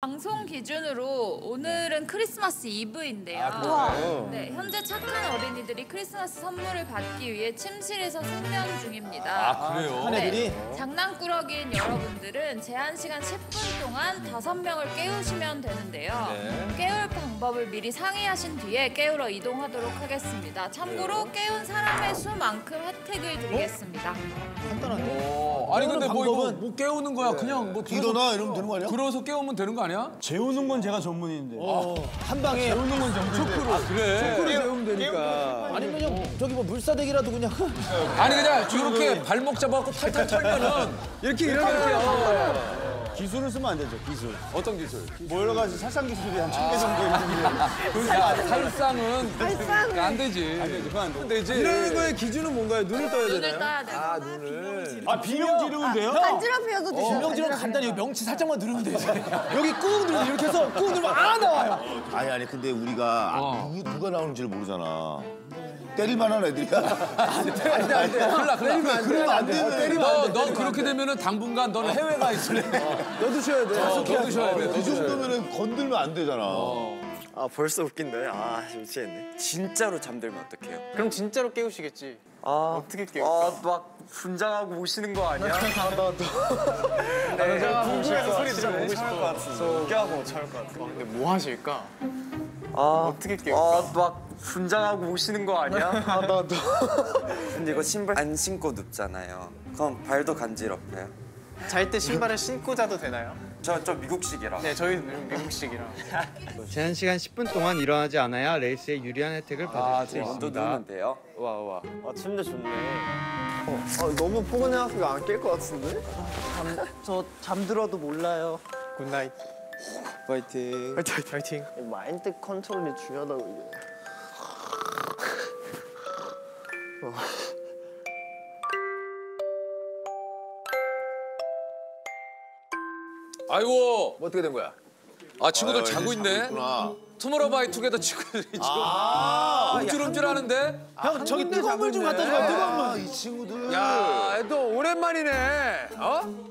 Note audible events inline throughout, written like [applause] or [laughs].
방송 기준으로 오늘은 크리스마스 이브인데요. 아, 네, 현재 착한 어린이들이 크리스마스 선물을 받기 위해 침실에서 숙면 중입니다. 아 그래요? 애들이 네, 장난꾸러기인 여러분들은 제한 시간 10분 동안 5명을 깨우시면 되는데요. 네. 깨울 방법을 미리 상의하신 뒤에 깨우러 이동하도록 하겠습니다. 참고로 깨운 사람의 수만큼 혜택을 드리겠습니다. 간단한데. 어, 아니 근데 뭐 이거 방법은- 뭐 깨우는 거야 그냥 뭐 들어서- 일어나 이러면 되는 거 아니야? 들어서 깨우면 되는 거 아니야? 재우는 건 제가 전문인데. 한 방에 재우는 건 전문인데. 아, 그래. 재우면 되니까. 아니면 형 저기 뭐 물사대기라도 그냥 아니 그냥 [laughs] 이렇게 발목 잡아갖고 탈탈 털면은 이렇게 이렇게 기술을 쓰면 안 되죠, 기술. 어떤 기술? 뭐 여러 가지 살상 기술이 한 천 개 정도 있는데. 야 살상은 그러니까 안 되지. 안 되지. 그건 안 되지. 이러는 거의 기준은 뭔가요? 눈을 떠야 눈을 되나요? 떠야 돼요. 아, 눈을. 아, 비명 지르면 돼요? 간지럽혀도 되죠. 김명진은 간단히 명치 살짝만 누르면 되지. [laughs] 여기 꾹 누르면 이렇게 해서 꾹 누르면 아 나와요. 아니 아니 근데 우리가 아, 어. 누구, 누가 나오는지를 모르잖아. 때릴 만한 애들이야. 큰일 나 큰일 나. 그러면 안 돼. 너, 너 그렇게 되면은 당분간 너는 해외 가 있을래. 너도 쉬어야 돼. 너도 쉬어야 돼. 그 돼. 정도면은 건들면 안 되잖아. 아 벌써 웃긴데? 아 미치겠네 진짜로 잠들면 어떡해요? 그럼 진짜로 깨우시겠지. 아 어떻게 깨울까? 아막 분장하고 오시는 거 아니야? 네, 궁금해서 소리 진짜 들으면 보고 참을 것 같은데 웃겨하고 참을 것 같아 근데 뭐 하실까? 아 어떻게 깨울까? 아막 분장하고 오시는 거 아니야? [laughs] 아 나도 근데 이거 신발 안 신고 눕잖아요 그럼 발도 간지럽나요? 잘 때 신발을 신고 자도 되나요? 저, 저 미국식이라 네, 저희 미국식이라. 제한 시간 10분 동안 일어나지 않아야 레이스에 유리한 혜택을 받을 수 있습니다. 누우면 돼요? 와 와. 아 침대 좋네 어, 아, 너무 포근해갖고 안깰것 같은데? 저 잠들어도 몰라요 good night. 파이팅 파이팅. 파이팅. 마인드 컨트롤이 중요하다고 이게 아이고 뭐 어떻게 된 거야? 아 친구들 자고 있네. TOMORROW X TOGETHER 친구들이 지금 아, 움찔움찔 하는데. 형 저기 뜨거운 물 좀 갖다 줘봐. 뜨거운 물. 아, 이 친구들. 야, 또 오랜만이네. 어?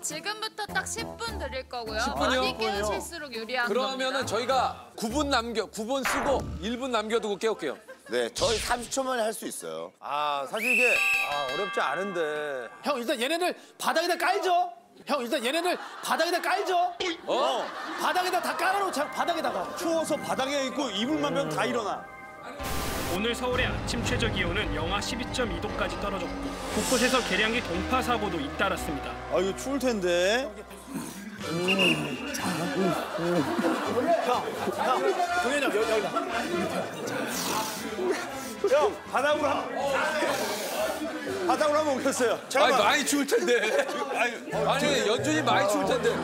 지금부터 딱 10분 드릴 거고요. 10분이요? 많이 깨우실수록 유리한 그러면은 겁니다. 저희가 9분 남겨 9분 쓰고 1분 남겨두고 깨울게요. 네, 저희 30초 만에 할수 있어요. 아, 사실 이게 아, 어렵지 않은데. 형 일단 얘네들 바닥에다 깔죠. 형 일단 얘네들 바닥에다 깔죠. 어? 바닥에다 다 깔아놓자. 바닥에다가. 추워서 바닥에 있고 이불만 면다 일어나. 오늘 서울의 아침 최저 기온은 영하 12.2도까지 떨어졌고 곳곳에서 계량기 동파 사고도 잇따랐습니다. 아, 이거 추울 텐데. 동현이 형 여기, 여기다. 형, 바닥으로 한 바닥으로 한번 오겠어요. 아니 잠깐만. 많이 추울 텐데. 아니 연준이 많이 추울 텐데.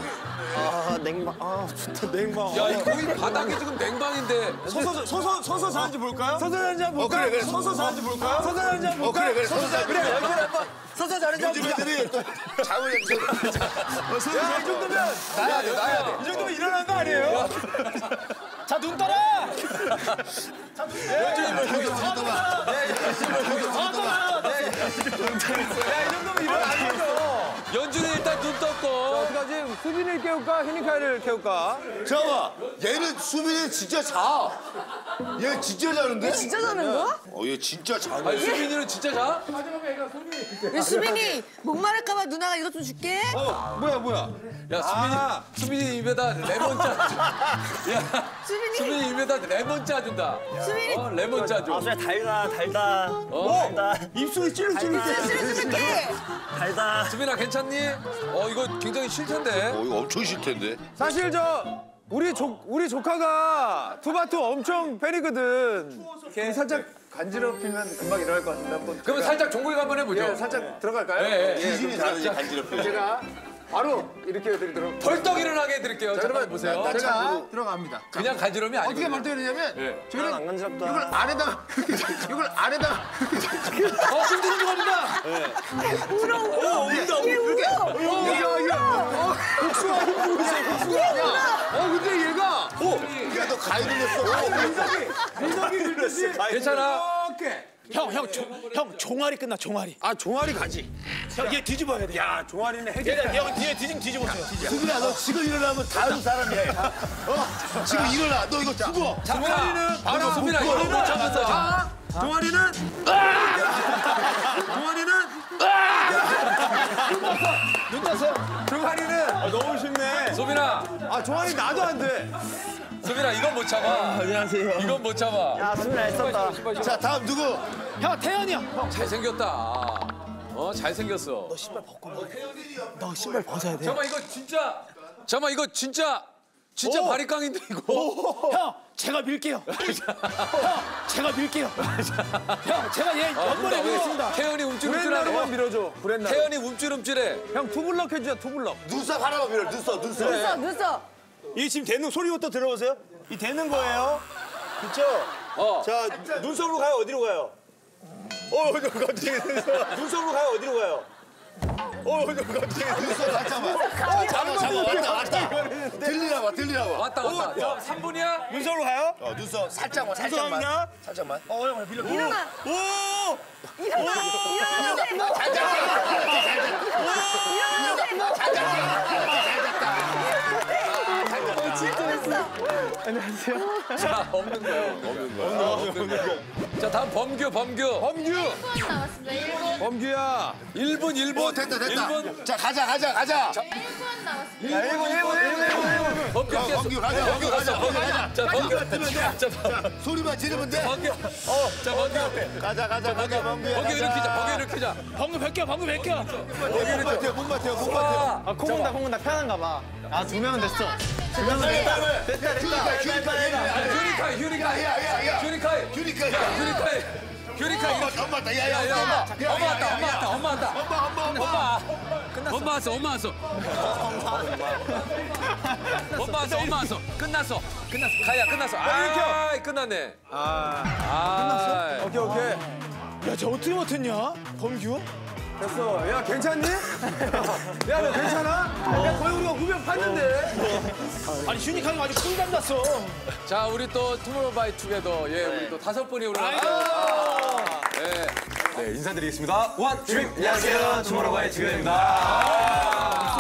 아 냉방 아 좋다 냉방 야, 이 거기 바닥이 지금 냉방인데. 서서 서서 서서 자는지 볼까요? 서서 자는지 한번 어, 볼까요? 그래, 그래. 서서 자는지 볼까요? 서서 자는지 한번 어, 볼까요? 그래, 그래. 서서 자. 그래, 여기 한번 서서 볼까요? 요즘애들이 또 잠을 자. 야, 이 정도면 나야 돼, 나야 돼. 이 정도면 일어난 거 아니에요? 자 눈 떠라. 야, 이 정도면 일어나는 거죠. 연준이 일단 눈. 어떡하지? 수빈이를 깨울까? 희니카이를 깨울까? 잠깐만. 얘는 수빈이 진짜 자. 얘 진짜 자는데? 진짜 자는 거야? 어, 얘 진짜 아니 자네. 수빈이는 진짜 자? 왜 수빈이 목마를까봐 누나가 이것 좀 줄게. 어, 뭐야, 뭐야? 야 수빈이 아. 수빈이 입에다 레몬 짜. 야 수빈이, 수빈이 입에다 레몬 짜준다. 수빈이. 어 레몬 짜줘. 아 진짜 달다 달다 어? 달다 입술이 찌릿찌릿해. 수빈이 줄게. 달다 수빈아 괜찮니? 어 이거 굉장히 실 텐데. 어, 이거 엄청 실 텐데. 사실 저 우리 조 우리 조카가 투바투 엄청 팬이거든. 걔 살짝 간지럽히면 금방 일어날 것 같은데 한번. 그러면 살짝 종국이 한번 해보죠. 예, 살짝 들어갈까요? 예, 예. 기준이 다르지, 간지럽혀. 제가 바로 이렇게 해드리도록. 벌떡 일어나게 해드릴게요. 잠깐만 보세요. 나 제가. 들어갑니다. 그냥 간지럼이 아니고. 어떻게 말투냐면 예. 저희는 안 간지럽다 이걸 안에다가 이걸 안에다가 어 힘드는 중 합니다. 울어, 울어. 얘 울어. 얘 울어. 복수가 힘들고 있어. 복수가. 야, 어 근데 얘가 야, 너 가위 눌렸어. 민석이 민석이 [laughs] 들듯이 괜찮아. 이렇게 형, 형, 종, 형 종아리 끝나 종아리. 아 종아리 가지. 형, 얘 뒤집어야 돼. 야 종아리는 해결. 얘, 형 뒤에 뒤집 뒤집어세요. 뒤집어. 수빈아 너 지금 일어나면 다른 사람이야. 어? 지금 일어나. 너 이거 죽어. 종아리는 바로 수빈아 이거 못 참았어. 종아리는 종아리는 눈 떴어요. 종아리는 아, 너무 쉽네. 수빈아, 아 종아리 나도 안 돼. 수빈아 이건 못 참아. 안녕하세요. 이건 못 참아. 아 수빈아 했었다. 자 다음 누구? 형. 형, 잘생겼다. 어 잘생겼어. 너 신발 벗고. 너 신발 벗어야 돼. 잠깐만 이거 진짜. 잠깐만 이거 진짜 진짜 오. 바리깡인데 이거. 형, 제가 밀게요. [laughs] 형, 제가 밀게요. 형, 제가 얘 연번에 밀겠습니다. 태연이 브랜나루만 움찔움찔하네. 밀어줘. 브랜나루. 태연이 움찔움찔해. 형 투블럭 해주자 투블럭. 눈썹 하나만 밀어. 눈썹 눈썹. 눈썹 눈썹. 이 지금 되는 소리부터 들어보세요. 이 되는 거예요. 그쵸? 어. 자 눈썹으로 가요 어디로 가요? 어 갑자기 눈썹으로 가요 어디로 가요? 어 갑자기 눈썹. 어, 잡아 잡아 왔다 왔다. 들리나 봐 들리나 봐. 왔다 왔다. 저 3분이야? 눈썹으로 가요? 어 눈썹 살짝만 살짝만. 죄송합니다. 살짝만. 일어나. 오! 일어나. 일어나. 질투했어. 자 없는 거야. 없는 거야. 없는 거야. 자 다음 범규 범규. 범규! 1분 남았습니다. 1분. 범규야! 1분 1분. 어 됐다 됐다. 1분. 자 가자 가자 가자. 1분 남았습니다. 1분 1분 1분 1분! 범규 어, 깼어. 범규 가자, 범규 가자, 범규 가자. 자 범규. 뜨면 돼. 자 범- 소리만 지르면 돼. 범규. 자 범규. 가자 가자 가자 범규야. 범규 일으키자. 범규 일으키자. 방금 벗겨, 방금 벗겨. 못 맞대요 못 맞대요 못 맞대요. 아 콩문다 콩문다 편한가 봐. 아 두 명은 됐어. 두 명은 됐다. 됐다 됐다. 규리카 규리카 휴리카이 휴리카이. 야야야. 휴리카이. 휴리카이. 휴리카이. 엄마 엄마 왔다. 야, 야야 야, 엄마. 엄마. 엄마 왔다. 엄마 왔다. 엄마 왔다. 엄마 엄마 엄마. 끝났어. 엄마 왔어. 엄마 왔어. [laughs] 엄마 왔어. 엄마 왔어. 끝났어. 끝났어. 가야 끝났어. 아, 끝났네. 아. 오케이 오케이. 야, 저 어떻게 못했냐? 범규? 됐어. 야 괜찮니? [laughs] 야 너 괜찮아? 야 거의 우리가 우병 팠는데. 아니, 휴닝카이 아주 꿀 담났어. 자, 우리 또 투모로우 바이 투게더. 예, 우리 또 다섯 분이 올라왔어요. 예. 네 인사드리겠습니다. One dream 안녕하세요 투모로우바이투게더입니다.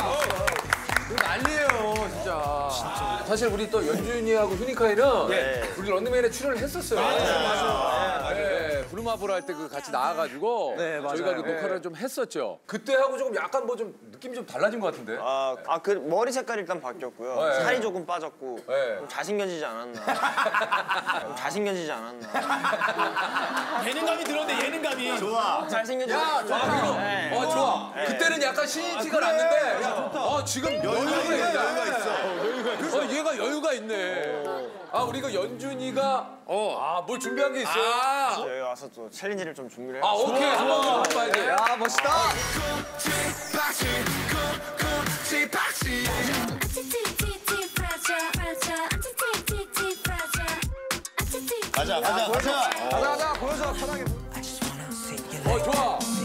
이거 난리예요, 진짜. 사실 우리 또 연준이하고 휴닝카이는 우리 런닝맨에 출연을 했었어요. 맞아요, 맞아요. 네, 부루마블 할 때 그 같이 나와가지고 네, 맞아요. 저희가 그 녹화를 좀 했었죠. 그때하고 조금 약간 뭐 좀 느낌이 좀 달라진 것 같은데. 아, 아, 그 머리 색깔 일단 바뀌었고요. 네. 살이 조금 빠졌고 네. 좀 잘생겨지지 않았나. 좀 잘생겨지지 않았나. 예능감이 들었는데 예능감이. 좋아. 잘생겨지지 야, 좋아, 이거. 어, 좋아. 그때는 약간 신인 티가 났는데, 어, 지금 여유가 있네. 여유가 있어. 어, 얘가 여유가 있네. 아, 우리 그 연준이가, 어, 아, 뭘 준비한 게 있어요? 여기 와서 또 챌린지를 좀 준비를 아, 해서. 오케이. 한번 한번 봐야지. 아, 멋있다. 가자 가자 가자. 가자 가자 보여줘 편하게. 어, 좋아.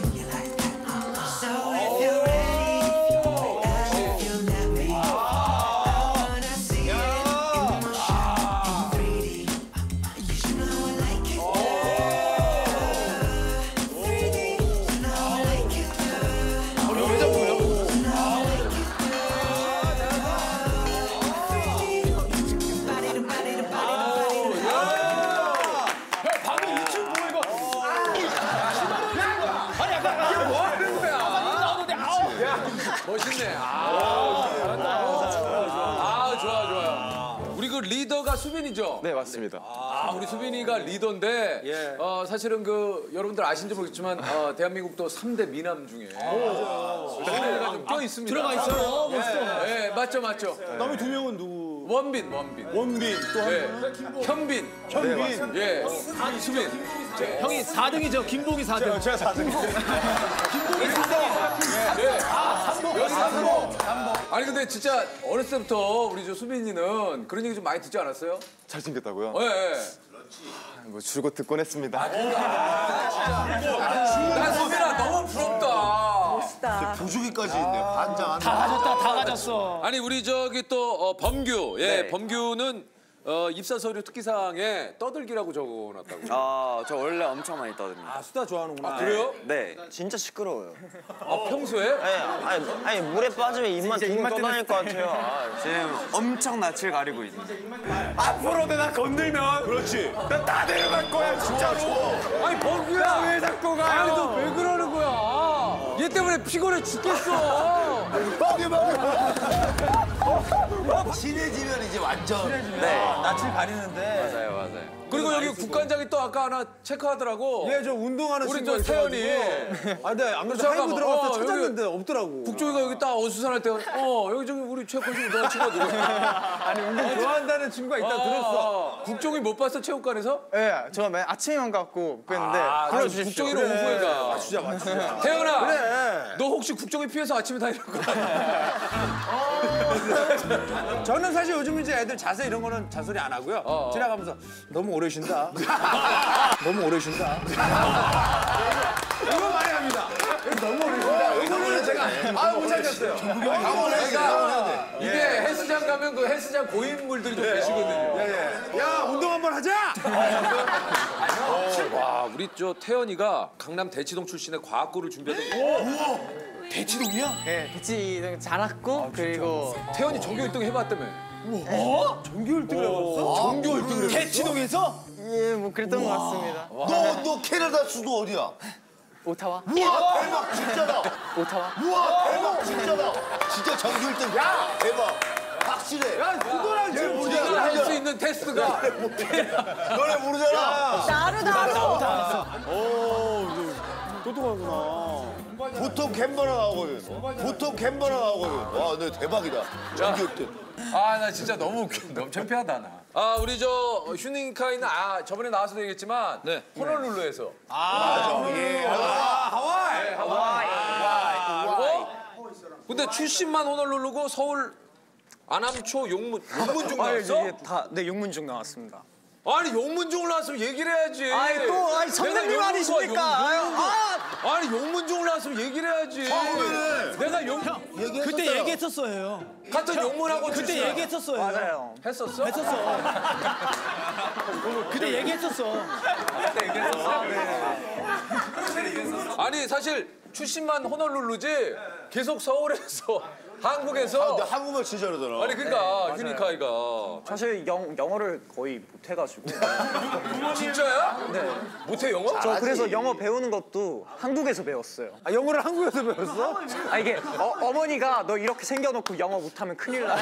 리그 리더가 수빈이죠? 네, 맞습니다. 아, 우리 수빈이가 리더인데, 예. 어, 사실은 그, 여러분들 아신지 모르겠지만, 어, 대한민국도 3대 미남 중에. 수빈이가 좀 껴 있습니다. 들어가 있어요. 멋있어. 예, 맞죠, 맞죠. 남의 두 명은 누구? 원빈, 원빈. 원빈 또 예. 현빈. 현빈. 예. 수빈. 형이 4등이죠. 김봉이 4등. 제가 4등. [laughs] 예. 여기 삼보. 아니 근데 진짜 어렸을 때부터 우리 저 수빈이는 그런 얘기 좀 많이 듣지 않았어요? 잘생겼다고요? 예. 예. 뭐 줄곧 듣곤 했습니다. 난 수빈아 너무 부럽다. 보조기까지 있네요. 반장 다 가졌다. 다 가졌어. 아니 우리 저기 또 어, 범규, 예, 네. 범규는 어, 입사 서류 특기사항에 떠들기라고 적어놨다고. 아, 저 원래 엄청 많이 떠듭니다. 아 수다 좋아하는구나. 아, 그래요? 네, 진짜 시끄러워요. 아, 평소에? 네, 아니, 아니 물에 빠지면 입만 둥 떠다닐 것 같아요. 아, 지금 엄청 낯을 가리고 있는. 앞으로 내가 건들면 그렇지. 나다 내려갈 거야 진짜로. 아니, 버그야! 왜 자꾸 가? 아니, 너 왜 그러는 거야? 얘 때문에 피곤해 죽겠어. 뻥이 뻥이. 친해지면 이제 완전. 네, 낯을 가리는데. 맞아요, 맞아요. 그리고 여기 국관장이 또 아까 하나 체크하더라고. 얘저 운동하는 우리 친구가 저 태연이. 있어가지고. 아 근데 안 그래도 잠깐만. 하이브 들어갔을 때 어, 찾았는데 없더라고. 국종이가 여기 딱 어수선할 때, 어, 여기 저기 우리 최코 씨 운동한 친구가 누구야? 아니 운동 좋아한다는 친구가 있다 들었어. 국종이 못 봤어, 체육관에서? 예, 저 맨 아침에만 갖고 그랬는데 아, 그럼 불러주십시오. 국종이는 오후에 가. 맞추자 맞추자. 태연아, 그래. 너 혹시 국종이 피해서 아침에 다니는 거야? [laughs] 저는 사실 요즘 이제 애들 자세 이런 거는 잔소리 안 하고요. 어. 지나가면서 너무 오래 쉰다. 너무 오래 쉰다. 이거 많이 합니다. 너무 오래 쉰다. 이거는 제가 아 못 찾겠어요. 내가 이게 헬스장 가면 그 헬스장 고인물들이 좀 계시거든요. 야 운동 한번 하자. 와, 우리 저 태연이가 강남 대치동 출신의 과학고를 준비하던 대치동이야? 예, 배치 잘했고 그리고 태연이 전교 1등 해봤다며. 전교 1등을 해봤어? 전교 1등을 해봤어? 대치동에서 예, 뭐 그랬던 것 같습니다. 너, 너 캐나다 수도 어디야? 오타와? 우와, 대박, 진짜다. 오타와? 우와, 대박, 진짜다. 진짜 전교 1등. 야! 대박. 확실해. 야 그거랑 지금 우리가. 할 수 있는 테스트가 너네 모르잖아. 나루 나루. 똑똑하구나. 보통 캔버라 나오거든. 보통 캔버라 나오거든. 와, 너 대박이다. 전교 1등. 아 나 진짜 너무 웃겨 너무 창피하다 나. 아 우리 저 휴닝카이는 아 저번에 나와서도 얘기했지만 네. 호놀룰루에서 아 하와이. 그리고 근데 출신만 호놀룰루고 서울 아남초 용문 용문중 나왔어? 다네 용문중 나왔습니다. 아니 용문중을 나왔으면 얘기를 해야지. 아니 또 아니 선생님 아니십니까? 아! 아니 용문중을 나왔으면 얘기를 해야지. 내가 용 그때 얘기했었어요. 같은 용문하고 그때 출신이야. 얘기했었어요. 맞아요. 했었어? 했었어. [laughs] 그때 얘기했었어. 아니 사실 출신만 호놀룰루지? 계속 서울에서 아, 한국에서 근데 한국말 진짜 잘하잖아. 아니 그러니까 휴닝카이가 사실 영, 영어를 거의 못해가지고. [laughs] 진짜야? 네. 못해 영어? 저 그래서 영어 배우는 것도 한국에서 배웠어요. 아 영어를 한국에서 배웠어? 아 이게 어, 어머니가 너 이렇게 생겨놓고 영어 못하면 큰일 나. [laughs]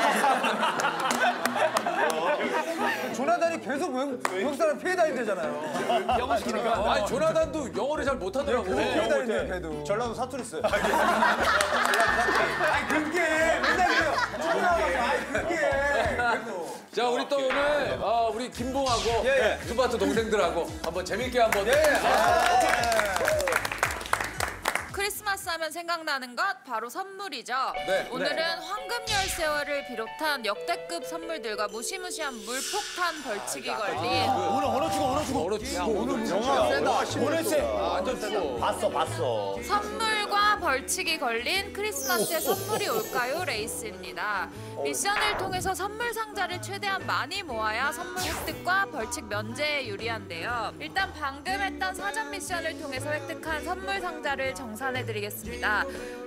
조나단이 계속 외국, 외국 사람 피해 다닌대잖아요. 영어 시키니까. 아니 조나단도 영어를 잘 못하더라고. 피해 다닌대 걔도. 전라도 사투리 써요. [laughs] 아니 그게 맨날 그래요. 아니 그게. 자 우리 또 오늘 어, 우리 김봉하고 두바트 동생들하고 한번 재밌게 한번. 크리스마스 하면 생각나는 것 바로 선물이죠. 네. 오늘은 황금 열쇠를 비롯한 역대급 선물들과 무시무시한 물폭탄 벌칙이 걸린 오늘 언어 주고 언어 주고. 얼어 오늘 영화 오늘 세. 완전 세고. 봤어, 봤어. 선물과 벌칙이 걸린 크리스마스에 선물이 올까요? 레이스입니다. 미션을 통해서 선물 상자를 최대한 많이 모아야 선물 획득과 벌칙 면제에 유리한데요. 일단 방금 했던 사전 미션을 통해서 획득한 선물 상자를 정산 해드리겠습니다.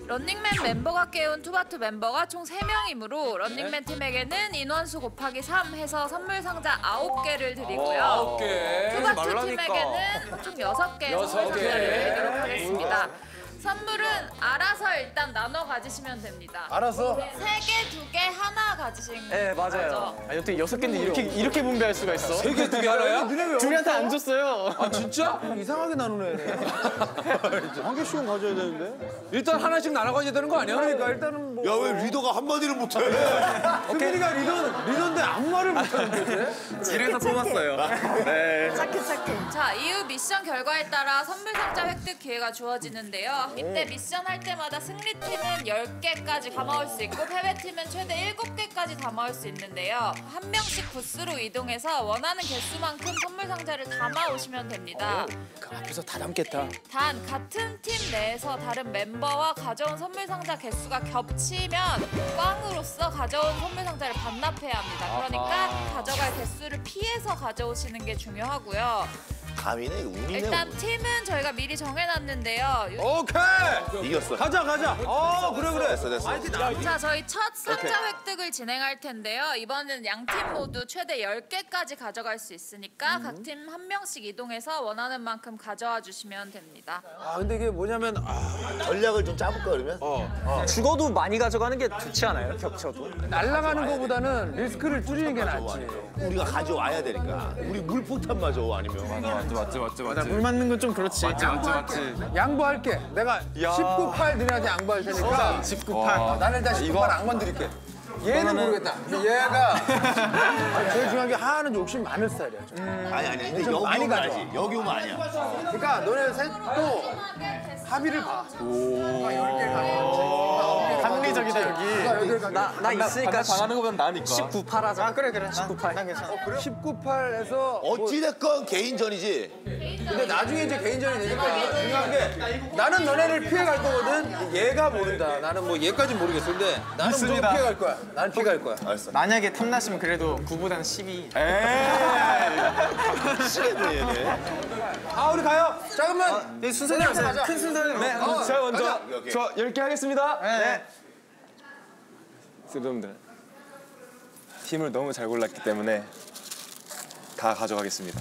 런닝맨 멤버가 깨운 투바투 멤버가 총 3명이므로 런닝맨 팀에게는 인원수 곱하기 3 해서 선물 상자 9개를 드리고요. 아홉 개. 투바투 팀에게는 총 6개 여섯 선물 개. 상자를 드리도록 하겠습니다. 선물은 알아서 일단 나눠 가지시면 됩니다. 알았어. 세 개, 두 개, 하나 가지시는 네 맞아요. 거죠. 아 어떻게 여섯 개인데 이렇게 이렇게 분배할 수가 있어? 세 개 두 개 하나야? [laughs] 둘이한테 안 줬어요. 아 진짜? [laughs] 이상하게 나누네. [laughs] 한 개씩은 가져야 되는데. 일단 하나씩 나눠 가져야 되는 거 아니야? 그러니까 일단은 뭐. 야, 왜 리더가 한마디를 못해? 승민이가 리더, 리더인데 아무 말을 못하는데. 이래서 뽑았어요. 네. 착해 착해. 자 이후 미션 결과에 따라 선물 상자 획득 기회가 주어지는데요. 이때 미션 할 때마다 승리팀은 10개까지 담아올 수 있고 패배팀은 최대 7개까지 담아올 수 있는데요. 한 명씩 부스로 이동해서 원하는 개수만큼 선물 상자를 담아 오시면 됩니다. 그 앞에서 다 담겠다. 단 같은 팀 내에서 다른 멤버와 가져온 선물 상자 개수가 겹치면 꽝으로서 가져온 선물 상자를 반납 해야 합니다. 그러니까 가져갈 개수를 피해서 가져오시는 게 중요하고요. 감이네 운이네. 일단 팀은 저희가 미리 정해놨는데요. 오케이. 이겼어. 가자 가자. 어 그래 그래. 됐어 됐어. 자, 저희 첫 상자 획득을 진행할 텐데요. 이번엔 양팀 모두 최대 10개까지 가져갈 수 있으니까 각 팀 한 명씩 이동해서 원하는 만큼 가져와 주시면 됩니다. 아 근데 이게 뭐냐면 아, 전략을 좀 짜볼까 그러면? 죽어도 많이 가져가는 게 좋지 않아요? 겹쳐도. 날아가는 것보다는 리스크를 줄이는 게 낫지. 우리가 가져와야 되니까. 우리 물폭탄 맞아 아니면. 맞지 맞지 맞지 맞지. 물 맞는 건 좀 그렇지. 맞지 맞지 맞지. 양보할게. 내가 19, 8 너네한테 양보할 테니까. 19, 8. 어, 나는 일단 19, 8 악만 드릴게. 얘는 모르겠다. 얘가 아, 제일 중요한 게 하나는 욕심 많은 스타일이야. 좀. 아니 아니 근데 좀 여기 많이 오면. 알지. 여기 오면 아니야. 그러니까 너네 셋도 합의를 봐. 누가 10개 가져갈지. 합리적이다 여기. 나, 나 있으니까 당하는 거보단 나니까. 19, 8 하자. 아 그래 그래. 19, 8. 난 괜찮아. 19, 8에서 어찌됐건 개인전이지. 근데 나중에 이제 개인전이 되니까 중요한 게 나는 너네를 피해 갈 거거든. 얘가 모른다. 나는 뭐 얘까지 모르겠어. 근데 나는 무조건 믿습니다. 피해 갈 거야. 나는 피해 갈 거야. 만약에 탐나시면 그래도 9보다는 12. 미치겠네 얘네. 아 우리 가요. 잠깐만. 이 순서대로 가자. 큰 순서대로. 네. 어, 제가 먼저. 오케이, 오케이. 저 10개 하겠습니다. 네. 여러분들 팀을 너무 잘 골랐기 때문에 다 가져가겠습니다.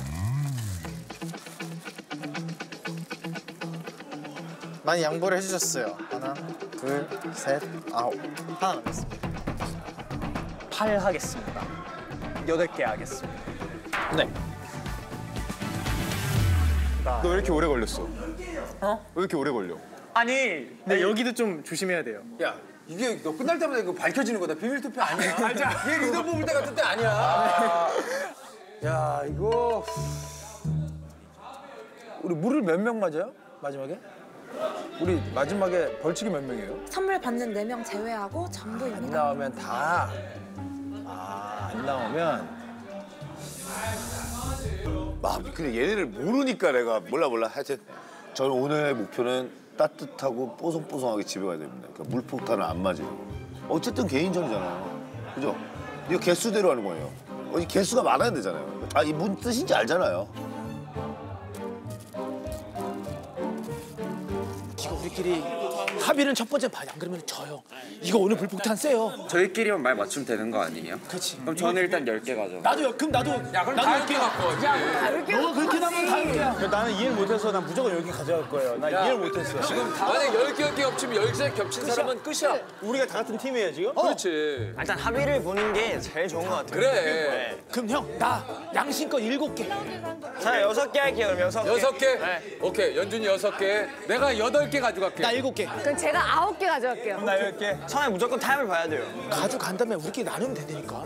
많이 양보를 해주셨어요. 하나, 둘, 셋, 아홉. 하나 남았습니다. 8 하겠습니다. 8개 하겠습니다. 네. 너 왜 이렇게 오래 걸렸어? 어? 왜 이렇게 오래 걸려? 아니, 근데 여기도 좀 조심해야 돼요. 야 이게 너 끝날 때마다 이거 밝혀지는 거다. 비밀 투표 아니야. [laughs] 알자. 얘 리더 뽑을 때 같은 때 아니야. 야 이거 우리 물을 몇 명 맞아요? 마지막에? 우리 마지막에 벌칙이 몇 명이에요? 선물 받는 네 명 제외하고 안 전부입니다. 나오면 다. 아, 안 나오면. 아 근데 얘네를 모르니까 내가 몰라 몰라. 하여튼 저는 오늘의 목표는 따뜻하고 뽀송뽀송하게 집에 가야 됩니다. 그러니까 물폭탄을 안 맞아요. 어쨌든 개인전이잖아요. 그죠? 이거 개수대로 하는 거예요. 개수가 많아야 되잖아요. 아, 이뭔 뜻인지 알잖아요. 이거 우리끼리 합의는 첫 번째 봐. 안 그러면 져요. 이거 오늘 불폭탄 세요. 저희끼리만 말 맞추면 되는 거 아니에요? 그렇지. 그럼 저는 일단 10개 가져. 나도 요- 그럼 나도 야 그럼 나도 다 이렇게 이렇게 갖고 와지. 너가 그렇게 나면 다 이렇게야. 나는 이해를 못해서 난 무조건 여기 가져갈 거예요. 나 이해를 못했어. 지금 만약 10개 10개 겹치면 10개 겹친 사람은 끝이야. 우리가 다 같은 팀이에요 지금? 그렇지. 일단 합의를 보는 게 제일 좋은 것 같아요. 그래. 그럼 형 나 양심껏 일곱 개. 자, 6개 할게요, 그럼 6개. 여섯 개? 네. 오케이. 연준이 여섯 개. 내가 여덟 개 가져갈게. 나 일곱 개. 그럼 제가 아홉 개 가져갈게요. 나 이렇게. 처음에 무조건 타임을 봐야 돼요. 가져간 다음에 우리끼리 나누면 되니까.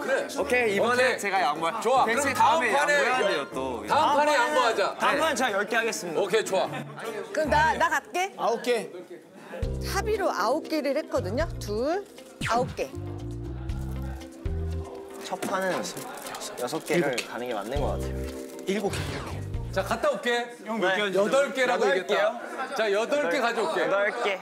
그래. 오케이, 이번에 오케이. 제가 양보. 좋아. 그럼 다음 판에 양보해야 돼요, 또. 다음 판에 양보하자. 다음 번 제가 10개 하겠습니다. 오케이 좋아. 그럼 나, 나 갈게. 아홉 개. 합의로 아홉 개를 했거든요. 둘, 아홉 개. 첫 판은 6개를 가는 게 맞는 것 같아요. 일곱 개. 자 갔다 올게. 네. 여덟 개라고 여덟 얘기했다. 자 여덟 개 가져올게. 8개.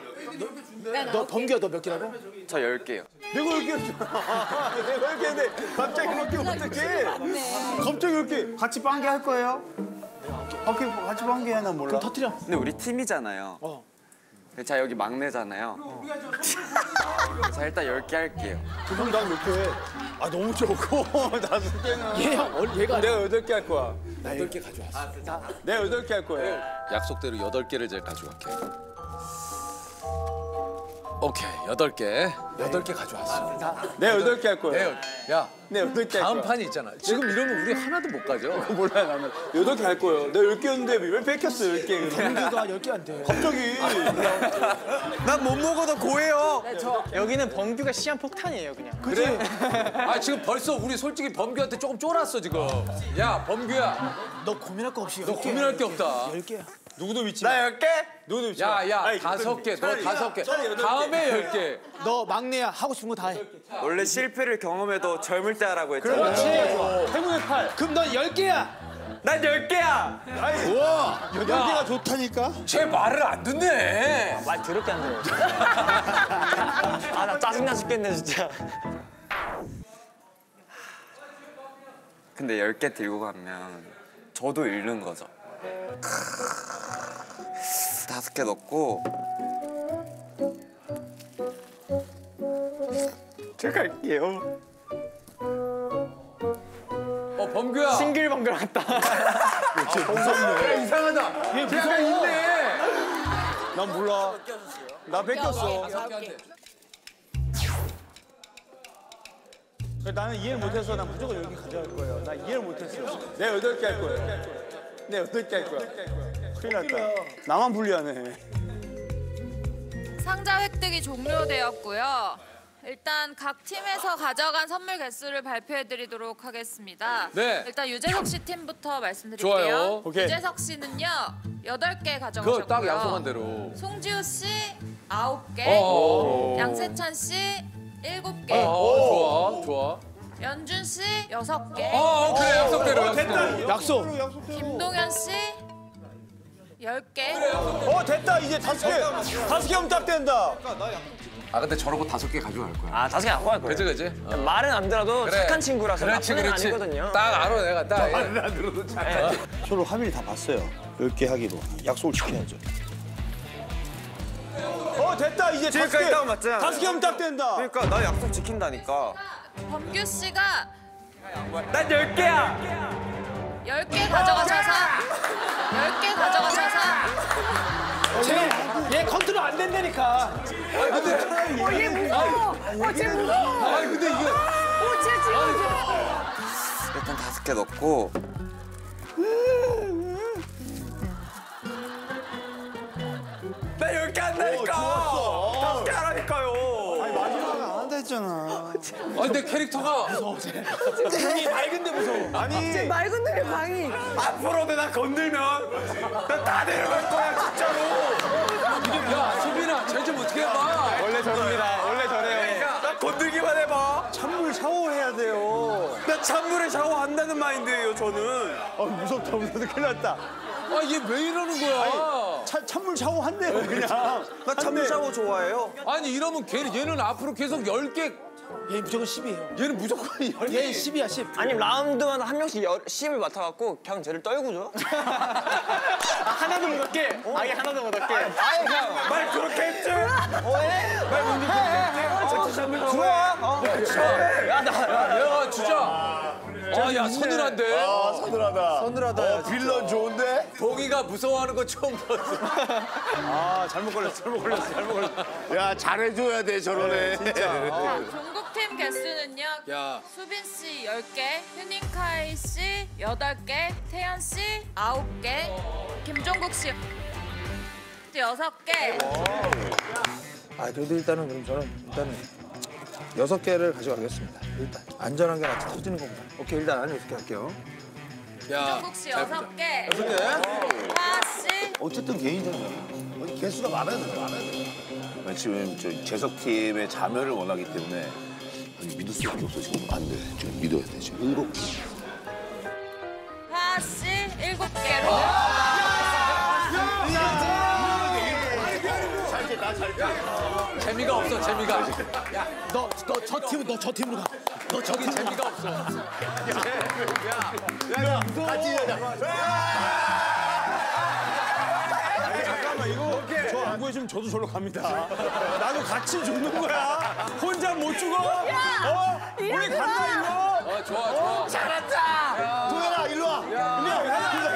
너 범규야 너 몇 개라고? 저 10개요. 내가 이렇게 했잖아. [laughs] 내가 이렇게 했는데 갑자기 그렇게 어떡해? 갑자기 이렇게 같이 빵개 할 거예요? 오케이 같이 빵개 해나 몰라. 그럼 터트려. 근데 우리 팀이잖아요. 어. 자, 여기 막내잖아요. 자, 일단 10개 할게요. 그럼 난몇 개? 해? 아 너무 적고 다섯 개는. 얘형 얘가 내가 여덟 개 할 거야. 나 여덟 개 가져왔어. 내가 여덟 개 할 거예요. 약속대로 여덟 개를 제가 가져갈게. 오케이 여덟 개. 여덟 개 가져왔어. 내가 여덟 개 할 거예요. 네, 야 여덟 개할 다음 거야. 판이 있잖아. 지금 이러면 우리 하나도 못 가져. 몰라 나는 여덟 개 할 거예요. 내가 열 개였는데 왜 뺏겼어 열 개? 범규가 열개 안 돼. 갑자기. 난 못 먹어도 고해요. 여기는 범규가 시한 폭탄이에요, 그냥. 그래? 아 지금 벌써 우리 솔직히 범규한테 조금 쫄았어 지금. 야 범규야, 너 고민할 거 없이 너 고민할 게 없다. 열 개야. 누구도 믿지 나열 개? 누구도 믿지 야, 야, 아니, 다섯 개, 너 다섯 개. 다음에 열 개. 너 막내야 하고 싶은 거 다 해. 원래 실패를 경험해도 젊을 때 하라고 했잖아. 그렇지. 행운의 팔 그럼 넌 10개야. 난 열 개야. 우와. 여덟 개가 좋다니까 쟤 말을 안 듣네. 말 더럽게 안 들어. [laughs] 아, 나 짜증나 죽겠네, 진짜. 근데 열 개 들고 가면 저도 잃는 거죠. 다섯 개 넣고 제가 할게요. 어, 범규야. 싱글벙글 같다. 야, 이상하다. 얘 약간 있네. 난 몰라 나 뺏겼어. 나는 이해를 못해서 난 무조건 여기 가져갈 거예요 나 이해를 못했어 내가 여덟 개 할 거야 내가 여덟 개할 거야 큰일 났다 나만 불리하네 상자 획득이 종료되었고요. 일단 각 팀에서 가져간 선물 개수를 발표해드리도록 하겠습니다. 네. 일단 유재석 씨 팀부터 말씀드릴게요. 좋아요. 오케이. 유재석 씨는요 여덟 개 가져가셨고요. 그거 딱 약속한 대로. 송지우 씨 아홉 개, 어. 양세찬 씨 일곱 개, 어, 좋아, 좋아. 연준 씨 여섯 개, 어, 그래, 약속대로, 약속대로. 약속 김동현 씨 열 개. 어 됐다 이제 다섯 개 다섯 개 하면 딱 된다 아, 근데 저러고 다섯 개 가져갈 거야. 아, 다섯 개 갖고 갈 거예요. 그지, 그지? 어. 말은 안 들어도 그래. 착한 친구라서 그렇지, 나쁜 애는 그렇지. 아니거든요. 딱 알아, 내가 딱. 서로 합의를 다 봤어요 열 개 하기로 약속을 지켜야죠 어 됐다 이제 다섯 지금까지 개딱 맞잖아. 다섯 개 하면 딱 된다 그러니까 나 약속 지킨다니까. 범규 씨가 난열 개야. 열개 가져가셔서 열개 가져가셔서 쟤, 얘 컨트롤 안 된다니까. 어얘 무서워. 어쟤 무서워. 아니, 근데 이게. 어쟤 지금. 일단 다섯 개 넣고 나열개 한다니까. 했잖아 아, 근데 캐릭터가. 눈이 맑은데 무서워. 아니 맑은 눈의 방이. 앞으로 내가 건들면 나다 내려갈 거야 진짜로. 야, 수빈아, 쟤좀 어떻게 해봐. 원래 저럽니다. 원래 저래요. 나 건들기만 해봐. 찬물 샤워해야 돼요 나 찬물에 샤워한다는 마인드예요 저는. 어 무섭다 무섭다 큰일 났다 아, 얘 왜 이러는 거야? 차, 찬물 샤워 한대요 그냥 나 찬물 샤워 좋아해요. 아니, 이러면 걔, 얘는 앞으로 계속 열 개. 얘 무조건 10이에요. 얘는 무조건 열얘 개. 10이야 10. 아니 라운드마다 한 명씩 열, 10을 맡아갖고 그냥 쟤를 떨고 줘. 아, 하나도 못 얻게. 아예 하나도 못 얻게. 아예 그냥 [laughs] 말 그렇게 했지? 말 문제 그렇게 좋아. 야, 진짜. 아, 야, 서늘한데? 아 서늘하다. 서늘하다. 어, 빌런 좋은데? 봉이가 무서워하는 거 처음 봤어. 아 잘못 걸렸어 잘못 걸렸어 잘못 걸렸어 야 잘해줘야 돼 저런 애. [laughs] 자, 종국팀 개수는요. 야. 수빈 씨 10개, 휴닝카이 씨 8개, 태연 씨 9개, 김종국 씨 6개. 아 그래도 일단은 그럼 저는 일단은 여섯 개를 가져가겠습니다. 일단 안전한 게 낫지 터지는 것보다. 오케이 일단 안에 여섯 개 할게요. 야. 김종국 씨 6개, 여섯 개. 화 씨, 어쨌든 개인전이야. 개수가 많아야 돼, 많아야 돼. 지금 저 재석 팀의 자멸을 원하기 때문에 아니, 믿을 수밖에 없어 지금. 안 돼, 지금 믿어야 돼 지금. 일곱 개. 화씨 7개로. 재미가 없어 재미가. 야너 너 저 팀 너 저 팀으로 가. 너 저기 재미가 없어. 야야 무서워. 같이 자 잠깐만 이거 저안 구해주면 저도 절로 갑니다. 나도 같이 죽는 거야. 혼자 못 죽어. 어? 우리 간다 이거. 어 좋아 좋아. 어, 잘한다. 도현아 일로 와. 일로 와.